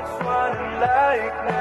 it's running like me.